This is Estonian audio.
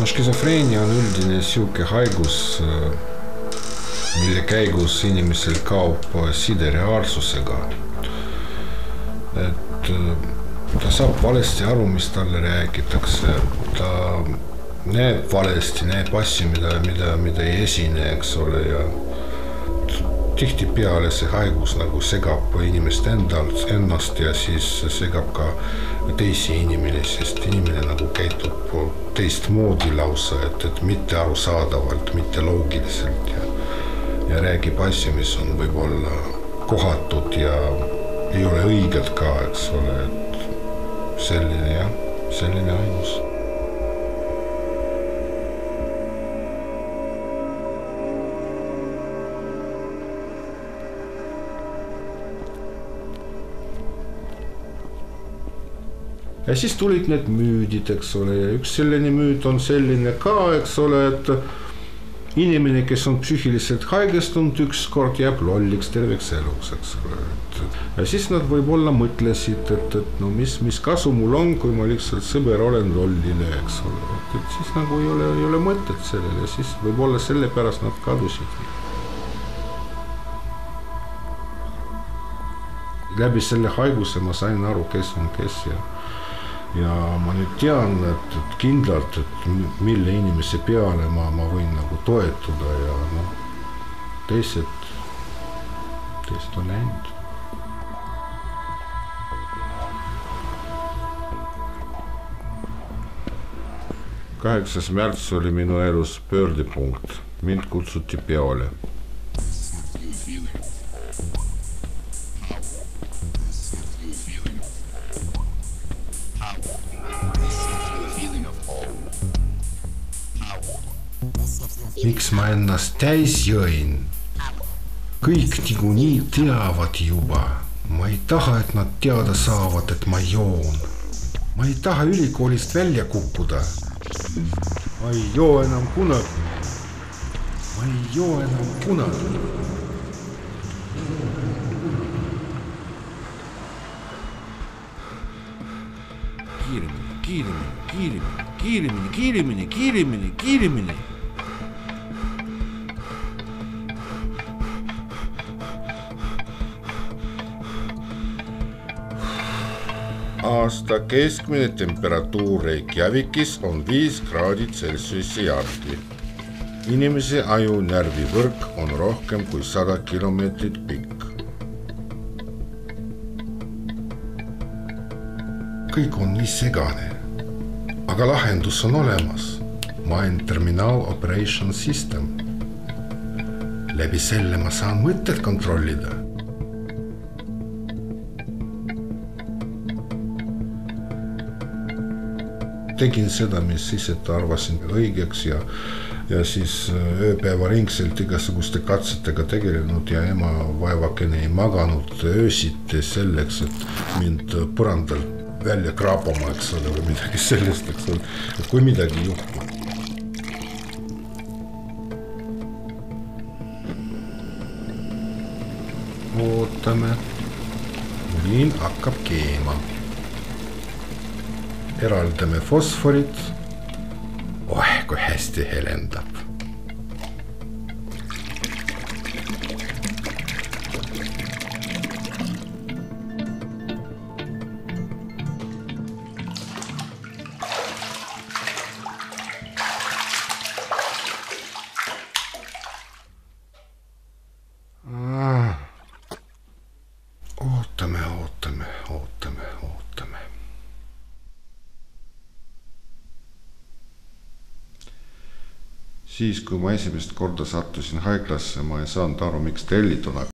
no skisofreenia on üldine sihuke haigus, mille käigus inimesel kaob side reaalsusega. et ta saab valesti aru, mis talle räägitakse, ta näeb valesti, näeb asju, mida, mida, mida ei esine, eks ole, ja tihtipeale see haigus nagu segab inimest endalt, ennast ja siis segab ka teisi inimesi, sest inimene nagu käitub teistmoodi lausa, et, et mitte arusaadavalt, mitte loogiliselt ja ja räägib asju, mis on võib-olla kohatud ja ei ole õiged ka, eks ole, et selline jah, selline haigus ja siis tulid need müüdid, eks ole, ja üks selline müüt on selline ka, eks ole, et inimene, kes on psüühiliselt haigestunud, ükskord jääb lolliks terveks eluks, eks ole, et ja siis nad võib-olla mõtlesid, et, et no mis, mis kasu mul on, kui ma lihtsalt sõber olen lollile, eks ole, et, et siis nagu ei ole, ei ole mõtet sellele, siis võib-olla sellepärast nad kadusid. läbi selle haiguse ma sain aru, kes on kes ja ja ma nüüd tean, et, et kindlalt, et mille inimese peale ma, ma võin nagu toetuda ja noh, teised, teised on läinud. kaheksas märts oli minu elus pöördepunkt, mind kutsuti peole miks ma ennast täis jõin? kõik niikuinii teavad juba, ma ei taha, et nad teada saavad, et ma joon. ma ei taha ülikoolist välja kukkuda. ma ei joo enam kunagi. ma ei joo enam kunagi. kiiremini, kiiremini, kiiremini, kiiremini, kiiremini, kiiremini, kiiremini aasta keskmine temperatuur Reykjavikis on viis kraadi Celsiusi järgi. inimese aju närvivõrk on rohkem kui sada kilomeetrit pikk. kõik on nii segane, aga lahendus on olemas. Mind Terminal Operation System. läbi selle ma saan mõtteid kontrollida tegin seda, mis siis, et arvasin õigeks ja ja siis ööpäevaringselt igasuguste katsetega tegelenud ja ema vaevakene ei maganud öösiti selleks, et mind põrandalt välja kraapama, eks ole, või midagi sellist, eks ole, et kui midagi juhtub. ootame, liin hakkab keema eraldame fosforit. oeh, kui hästi helendab. Siis, kui ma esimest korda sattusin haiglasse, ma ei saanud aru, miks tellituna